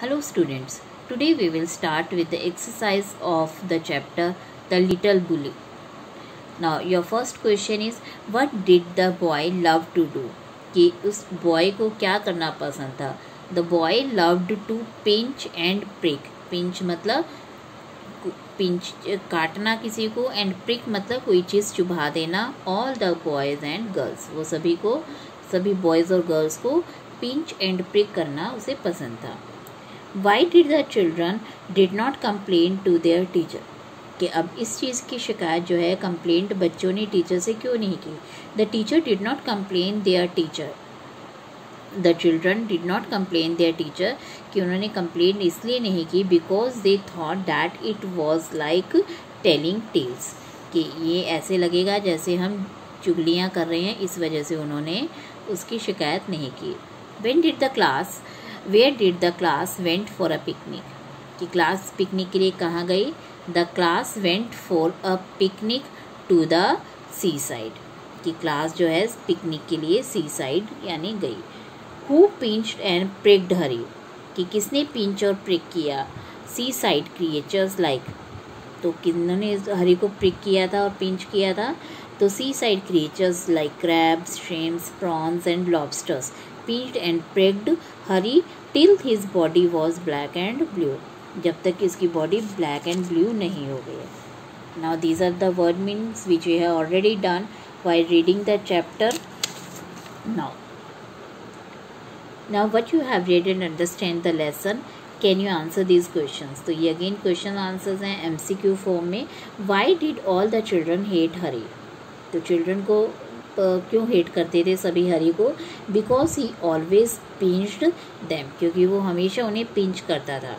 Hello students, today we will start with the exercise of the chapter The Little Bully. Now your first question is what did the boy love to do? कि उस boy को क्या करना पसंद था the boy loved to pinch and prick pinch मतलब pinch काटना किसी को एंड प्रिक मतलब कोई चीज़ चुभा देना all the boys and girls वो सभी को सभी बॉयज़ और गर्ल्स को पिंच एंड प्रिक करना उसे पसंद था why did the children did not complain to their teacher कि अब इस चीज़ की शिकायत जो है कंप्लेंट बच्चों ने टीचर से क्यों नहीं की? The teacher did not complain their teacher the children did not complain their teacher कि उन्होंने कंप्लेन इसलिए नहीं की because they thought that it was like telling tales कि ये ऐसे लगेगा जैसे हम चुगलियाँ कर रहे हैं, इस वजह से उन्होंने उसकी शिकायत नहीं की। When did the class where did the class went for a picnic कि क्लास पिकनिक के लिए कहाँ गई? The class went for a picnic to the sea side कि क्लास जो है पिकनिक के लिए सी साइड यानी गई। Who pinched and pricked Harry कि किसने पिंच और प्रिक किया? सी साइड क्रिएचर्स लाइक तो किन्होंने हरी को प्रिक किया था और पिंच किया था? तो seaside creatures like crabs shrimps prawns and lobsters pinched and pricked Hari till his body was black and blue जब तक इसकी बॉडी ब्लैक एंड ब्लू नहीं हो गई है। Now these are the word means which you have already done by reading the chapter now now what you have read and understand the lesson can you answer these question तो ये again question answers हैं M C Q form में। Why did all the children hate Hari तो children को क्यों hate करते थे सभी हरी को? Because he always pinched them क्योंकि वो हमेशा उन्हें पिंच करता था।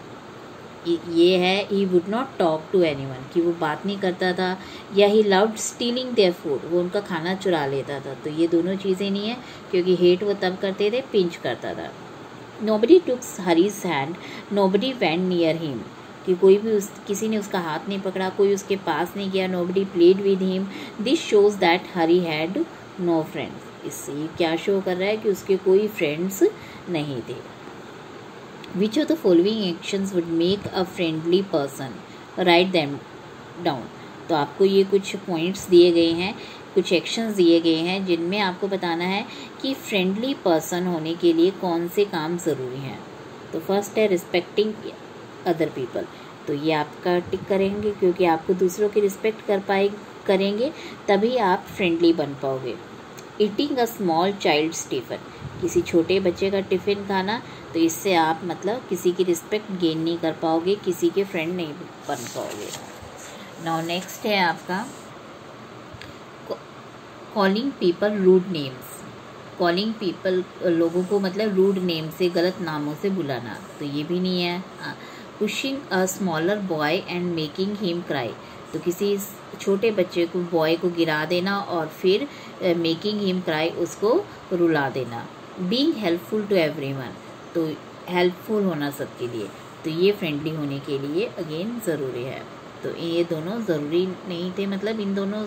ये है he would not talk to anyone कि वो बात नहीं करता था, या he loved stealing their food वो उनका खाना चुरा लेता था। तो ये दोनों चीज़ें नहीं है, क्योंकि हेट वो तब करते थे पिंच करता था। Nobody took Hari's hand nobody went near him कि कोई भी उस, किसी ने उसका हाथ नहीं पकड़ा, कोई उसके पास नहीं गया nobody played with him this shows that Hari had no friends इससे ये क्या शो कर रहा है कि उसके कोई फ्रेंड्स नहीं थे। Which of the following actions would make a friendly person write them down तो आपको ये कुछ पॉइंट्स दिए गए हैं, कुछ एक्शंस दिए गए हैं, जिनमें आपको बताना है कि फ्रेंडली पर्सन होने के लिए कौन से काम ज़रूरी हैं। तो फ़र्स्ट है रिस्पेक्टिंग अदर पीपल तो ये आपका टिक करेंगे, क्योंकि आपको दूसरों की रिस्पेक्ट कर पाए, करेंगे, तभी आप फ्रेंडली बन पाओगे। Eating a small child tiffin किसी छोटे बच्चे का टिफ़िन खाना तो इससे आप मतलब किसी की रिस्पेक्ट गेन नहीं कर पाओगे, किसी के फ्रेंड नहीं बन पाओगे। नाउ नेक्स्ट है आपका calling people rude names calling people लोगों को मतलब रूड नेम से, गलत नामों से बुलाना। तो ये भी नहीं है। Pushing a smaller boy and making him cry तो किसी छोटे बच्चे को बॉय को गिरा देना और फिर मेकिंग हिम क्राई उसको रुला देना। Being helpful to everyone तो हेल्पफुल होना सबके लिए। तो ये फ्रेंडली होने के लिए अगेन ज़रूरी है। तो ये दोनों ज़रूरी नहीं थे मतलब इन दोनों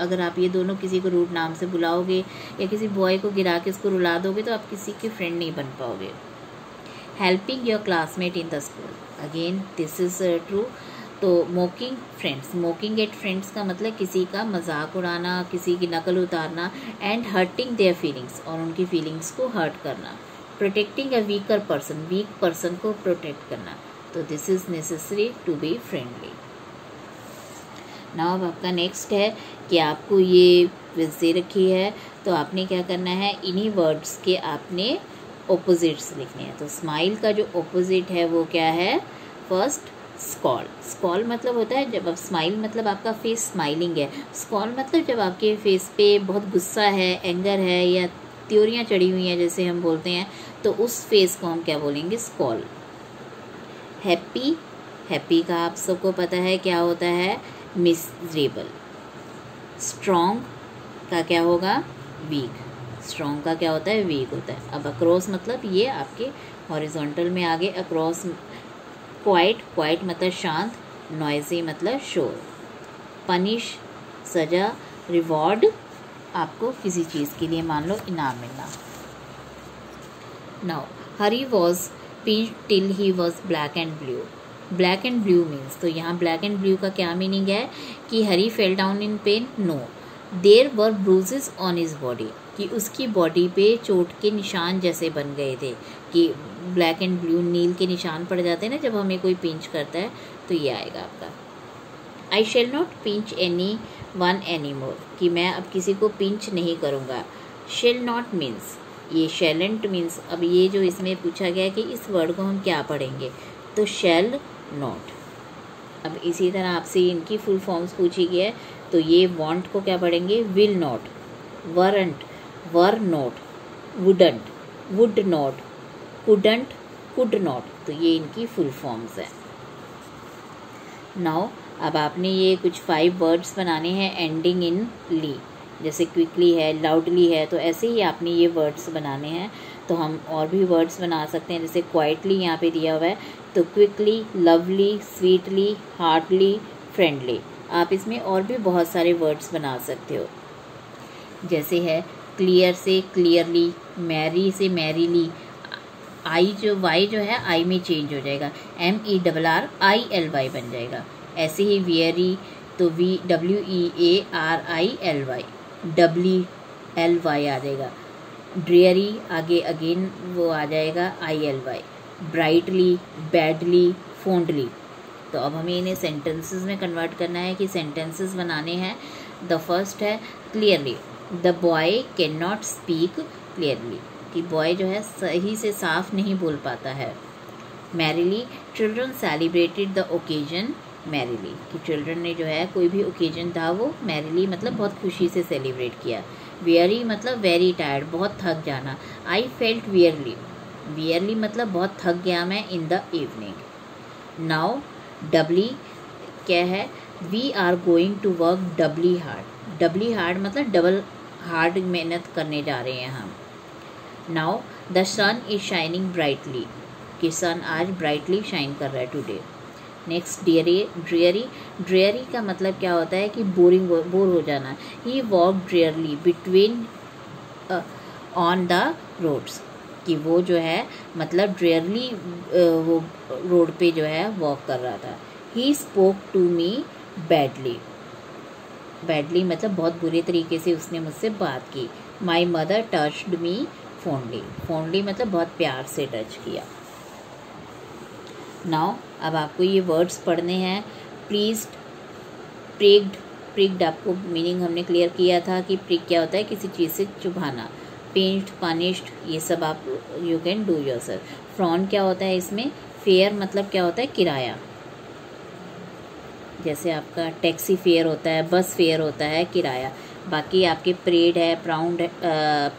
अगर आप ये दोनों किसी को रूट नाम से बुलाओगे या किसी बॉय को गिरा के उसको रुला दोगे तो आप किसी के फ्रेंड नहीं बन पाओगे। Helping your classmate in the school again this is true तो mocking friends mocking at friends का मतलब किसी का मज़ाक उड़ाना, किसी की नकल उतारना एंड हर्टिंग देयर फीलिंग्स और उनकी फीलिंग्स को हर्ट करना। Protecting a weaker person weak person को प्रोटेक्ट करना। तो this is necessary to be friendly now अब आपका नेक्स्ट है कि आपको ये विज दे रखी है। तो आपने क्या करना है? इन्हीं वर्ड्स के आपने ओपोजिट्स लिखने हैं। तो स्माइल का जो ओपोजिट है वो क्या है? फ़र्स्ट स्कॉल स्कॉल मतलब होता है जब आप स्माइल मतलब आपका फेस स्माइलिंग है। स्कॉल मतलब जब आपके फेस पे बहुत गुस्सा है एंगर है या त्योरियाँ चढ़ी हुई हैं जैसे हम बोलते हैं तो उस फेस को हम क्या बोलेंगे? स्कॉल हैप्पी हैप्पी का आप सबको पता है क्या होता है? मिसरेबल स्ट्रॉन्ग का क्या होगा? वीक स्ट्रॉन्ग का क्या होता है? वीक होता है। अब अक्रॉस मतलब ये आपके हॉरिजॉन्टल में आगे अक्रॉस क्वाइट क्वाइट मतलब शांत नॉइजी मतलब शोर। पनिश सजा रिवॉर्ड आपको किसी चीज़ के लिए मान लो इनाम मिलना। Now Hari was pinch till he was black and blue black and blue means तो यहाँ ब्लैक एंड ब्लू का क्या मीनिंग है? कि Hari fell down in pain no there were bruises on his body कि उसकी बॉडी पे चोट के निशान जैसे बन गए थे, कि ब्लैक एंड ब्लू नील के निशान पड़ जाते हैं ना जब हमें कोई पिंच करता है तो ये आएगा आपका। I shall not pinch anyone any more कि मैं अब किसी को पिंच नहीं करूँगा। शेल नॉट मीन्स ये शेलेंट मीन्स अब ये जो इसमें पूछा गया कि इस वर्ड को हम क्या पढ़ेंगे? तो शेल नॉट अब इसी तरह आपसे इनकी फुल फॉर्म्स पूछी गई है तो ये वॉन्ट को क्या पढ़ेंगे? Will not weren't were not wouldn't would not couldn't could not तो ये इनकी फुल फॉर्म्स हैं। नाउ अब आपने ये कुछ फाइव वर्ड्स बनाने हैं एंडिंग इन ली जैसे क्विकली है लाउडली है तो ऐसे ही आपने ये वर्ड्स बनाने हैं। तो हम और भी वर्ड्स बना सकते हैं, जैसे क्वाइटली यहाँ पे दिया हुआ है। तो quickly lovely sweetly hardly friendly आप इसमें और भी बहुत सारे वर्ड्स बना सकते हो। जैसे है क्लियर से क्लियरली मैरी से मैरीली आई जो वाई जो है आई में चेंज हो जाएगा। M E double R I L Y बन जाएगा। ऐसे ही वियरी तो V W E A R I L Y W L Y आ जाएगा। ड्रेयरी आगे अगेन वो आ जाएगा I L Y brightly badly fondly तो अब हमें इन्हें सेंटेंसेस में कन्वर्ट करना है कि सेंटेंसेस बनाने हैं। द फ़र्स्ट है clearly the boy can not speak clearly कि बॉय जो है सही से साफ़ नहीं बोल पाता है। Merrily children celebrated the occasion merrily कि चिल्ड्रन ने जो है कोई भी ओकेजन था, वो मैरिली मतलब बहुत खुशी से सेलिब्रेट किया। वियरी मतलब वेरी टायर्ड बहुत थक जाना। आई फेल्ट वियरली वियरली मतलब बहुत थक गया मैं in the evening now doubly क्या है? We are going to work doubly hard doubly hard मतलब डबल हार्ड मेहनत करने जा रहे हैं हम। Now the sun is shining brightly कि सन आज ब्राइटली शाइन कर रहा है today next deary dreary dreary का मतलब क्या होता है कि बोरिंग बोर हो जाना. He walk drearily between on the roads कि वो जो है मतलब ड्रियरली uh, वो रोड पे जो है वॉक कर रहा था. He spoke to me badly badly मतलब बहुत बुरे तरीके से उसने मुझसे बात की. माई मदर टचड मी फोनली फोनली मतलब बहुत प्यार से टच किया। नाउ अब आपको ये वर्ड्स पढ़ने हैं। प्लीज़ प्रिग्ड प्रिग्ड आपको मीनिंग हमने क्लियर किया था कि प्रिक क्या होता है, किसी चीज़ से चुभाना। पेंट पनिश्ड ये सब आप you can do your sir from क्या होता है इसमें? फेयर मतलब क्या होता है? किराया। जैसे आपका टैक्सी फेयर होता है बस फेयर होता है, किराया। बाकी आपके प्रेड है proud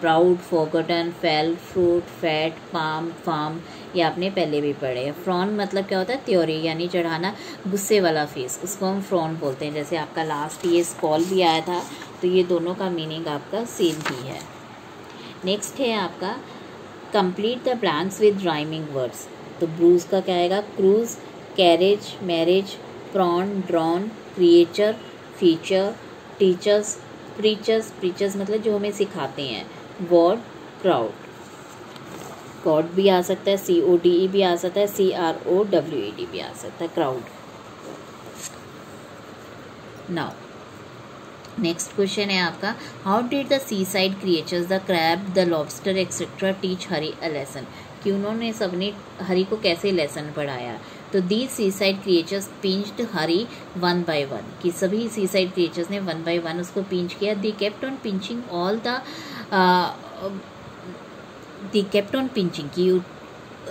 proud forgotten fell fruit fat palm farm ये आपने पहले भी पढ़े फ्रॉन मतलब क्या होता है? त्योरी यानी चढ़ाना, गुस्से वाला फेस उसको हम फ्रॉन बोलते हैं। जैसे आपका लास्ट ये स्कॉल भी आया था तो ये दोनों का मीनिंग आपका सेम ही है। नेक्स्ट है आपका complete the blanks with rhyming words तो ब्रूज का क्या आएगा? Cruise carriage marriage prawn drawn creature feature teachers preachers preachers मतलब जो हमें सिखाते हैं गॉड क्राउड गॉड भी आ सकता है सी ओ डी ई भी आ सकता है C R O W E D भी आ सकता है क्राउड नाउ नेक्स्ट क्वेश्चन है आपका how did the seaside creatures the crab the lobster etcetera teach Hari a lesson कि उन्होंने सबने हरी को कैसे लेसन पढ़ाया? तो the seaside creatures pinched Hari one by one कि सभी सी साइड क्रिएचर्स ने वन बाय वन उसको पिंच किया। They kept on pinching all the they kept on pinching की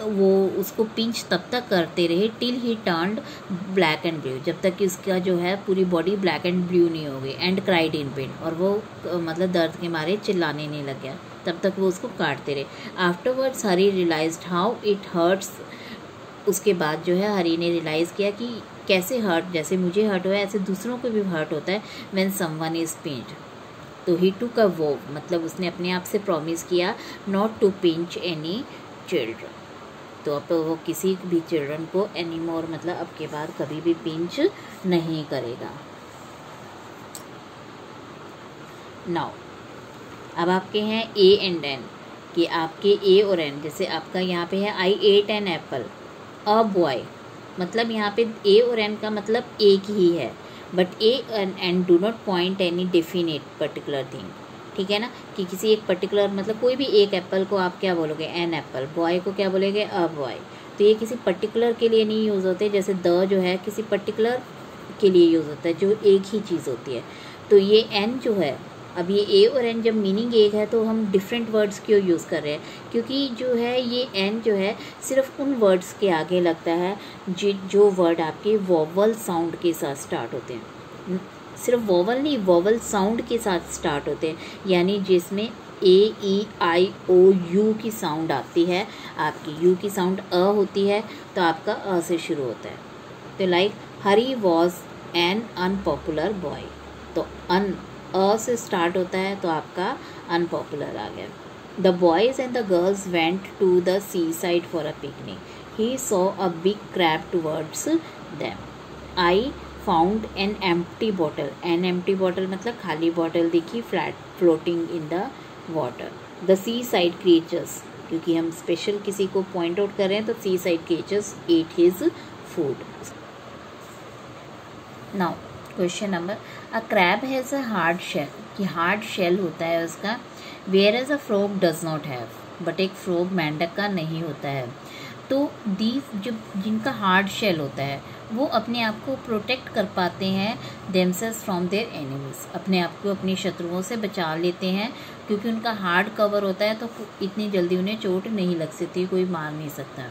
वो उसको पिंच तब तक करते रहे till he turned black and blue जब तक कि उसका जो है पूरी बॉडी ब्लैक एंड ब्लू नहीं हो गई। एंड क्राइड इन पेन और वो मतलब दर्द के मारे चिल्लाने नहीं लग गया। तब तक वो उसको काटते रहे। Afterwards Hari realise how it hurts उसके बाद जो है हरी ने रियलाइज़ किया कि कैसे हर्ट जैसे मुझे हर्ट हुआ ऐसे दूसरों को भी हर्ट होता है व्हेन समवन इज़ पेंट तो ही टू का वो मतलब उसने अपने आप से प्रॉमिस किया not to pinch any children तो अब वो किसी भी चिल्ड्रन को एनी मोर मतलब अब के बाद कभी भी पिंच नहीं करेगा. नाउ अब आपके हैं ए एंड एन कि आपके ए और एन जैसे आपका यहाँ पे है I ate an apple a boy मतलब यहाँ पे ए और एन का मतलब एक ही है but a and do not point any definite particular thing ठीक है ना? कि किसी एक पर्टिकुलर मतलब कोई भी एक एप्पल को आप क्या बोलोगे? एन एप्पल बॉय को क्या बोलेंगे? अ बॉय तो ये किसी पर्टिकुलर के लिए नहीं यूज़ होते, जैसे द जो है किसी पर्टिकुलर के लिए यूज़ होता है, जो एक ही चीज़ होती है तो ये एन जो है अब ये ए और एन जब मीनिंग एक है तो हम डिफरेंट वर्ड्स क्यों यूज़ कर रहे हैं? क्योंकि जो है, ये एन जो है, सिर्फ़ उन वर्ड्स के आगे लगता है, जो जो वर्ड आपके वोवल साउंड के साथ स्टार्ट होते हैं। सिर्फ़ वोवल नहीं वोवल साउंड के साथ स्टार्ट होते हैं। यानी जिसमें ए ई आई ओ यू की साउंड आती है, आपकी यू की साउंड अ होती है तो आपका अ से शुरू होता है। तो like Hari was an unpopular boy तो अन अ से स्टार्ट होता है तो आपका अनपॉपुलर आ गया। The boys and the girls went to the seaside for a picnic he saw a big crab towards them I found an empty bottle an empty bottle मतलब खाली बॉटल देखी flat floating in the water the seaside creatures क्योंकि हम special किसी को point out कर रहे हैं तो seaside creatures ate his food now question number a crab has a hard shell कि हार्ड शेल होता है उसका whereas a frog does not have but एक फ्रॉग मेंढक का नहीं होता है। तो दीज जो, जिनका हार्ड शेल होता है, वो अपने आप को प्रोटेक्ट कर पाते हैं देमसेल्स फ्रॉम देयर एनिमीज अपने आप को अपनी शत्रुओं से बचा लेते हैं। क्योंकि उनका हार्ड कवर होता है तो इतनी जल्दी उन्हें चोट नहीं लग सकती, कोई मार नहीं सकता।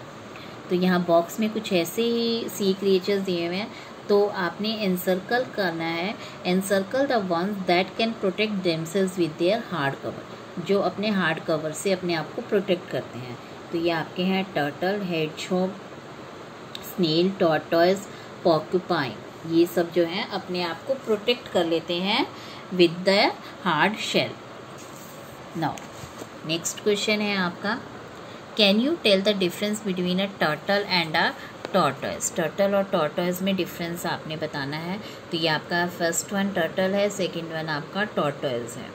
तो यहाँ बॉक्स में कुछ ऐसे ही सी क्रिएचर्स दिए हुए हैं तो आपने एनसर्कल करना है। Encircle the ones that can protect themselves with their hard cover जो अपने हार्ड कवर से अपने आप को प्रोटेक्ट करते हैं। तो ये आपके हैं टर्टल हेडशॉप स्नेल टॉर्टॉयस पॉक्यूपाइन ये सब जो हैं अपने आप को प्रोटेक्ट कर लेते हैं with the hard shell now next question है आपका। Can you tell the difference between a turtle and a tortoise turtle और टॉर्टॉइस में डिफरेंस आपने बताना है। तो ये आपका फ़र्स्ट वन टर्टल है सेकंड वन आपका टॉर्टॉइस है।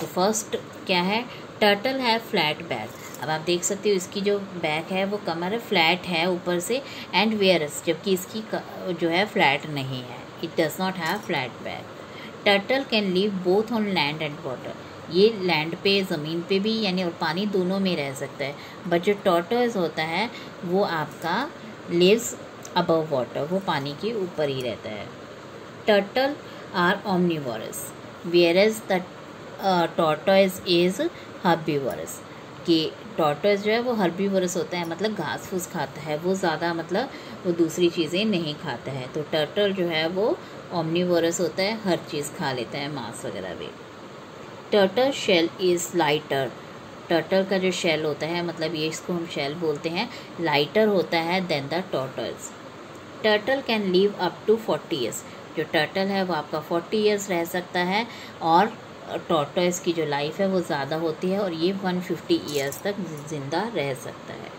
तो फ़र्स्ट क्या है? टर्टल है फ्लैट बैक अब आप देख सकते हो इसकी जो बैक है, वो कमर फ्लैट है ऊपर से एंड वेयरस जबकि इसकी जो है फ्लैट नहीं है। It does not have flat back turtle can live both on land and water ये लैंड पे, ज़मीन पे भी, यानी और पानी दोनों में रह सकता है। बट जो टॉर्टोइज होता है, वो आपका लिव्स अबव वाटर वो पानी के ऊपर ही रहता है। Turtle are omnivorous whereas the tortoise is herbivorous कि टॉर्टोइज जो है वो हर्बीवोरस होता है मतलब घास फूस खाता है। वो ज़्यादा मतलब वो दूसरी चीज़ें नहीं खाता है। तो टर्टल जो है वो ओमनीवोरस होता है, हर चीज़ खा लेता है, मांस वगैरह भी। Turtle shell is lighter turtle का जो शेल होता है मतलब ये इसको हम शेल बोलते हैं लाइटर होता है then the tortoise turtle can live up to forty years जो टर्टल है, वो आपका फोर्टी ईयर्स रह सकता है और टोटल्स की जो लाइफ है, वो ज़्यादा होती है और ये वन फिफ्टी ईयर्स तक ज़िंदा रह सकता है।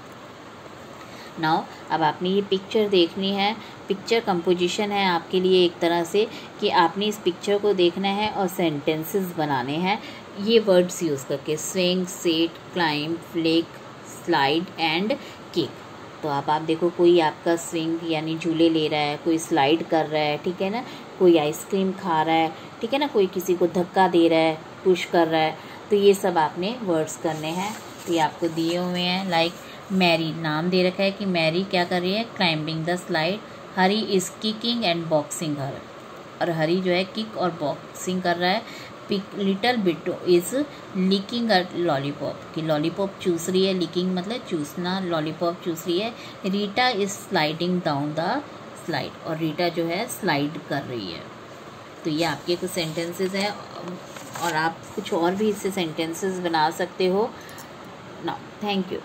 नाउ, अब आपने ये पिक्चर देखनी है। पिक्चर कंपोजिशन है आपके लिए एक तरह से कि आपने इस पिक्चर को देखना है और सेंटेंसेस बनाने हैं। ये वर्ड्स यूज़ करके swing set climb flake slide and kick तो आप आप देखो, कोई आपका स्विंग यानी झूले ले रहा है, कोई स्लाइड कर रहा है, ठीक है ना? कोई आइसक्रीम खा रहा है, ठीक है ना? कोई किसी को धक्का दे रहा है पुश कर रहा है। तो ये सब आपने वर्ड्स करने हैं। तो ये आपको दिए हुए हैं लाइक मैरी नाम दे रखा है कि मैरी क्या कर रही है? Climbing the slide Hari is kicking and boxing her और हरी जो है किक और बॉक्सिंग कर रहा है। Pick little Bitto is licking a lollipop कि लॉलीपॉप चूस रही है लिकिंग मतलब चूसना लॉलीपॉप चूस रही है। Rita is sliding down the slide और रीटा जो है स्लाइड कर रही है। तो ये आपके कुछ सेंटेंसेस हैं। और आप कुछ और भी इससे सेंटेंसेस बना सकते हो। ना थैंक यू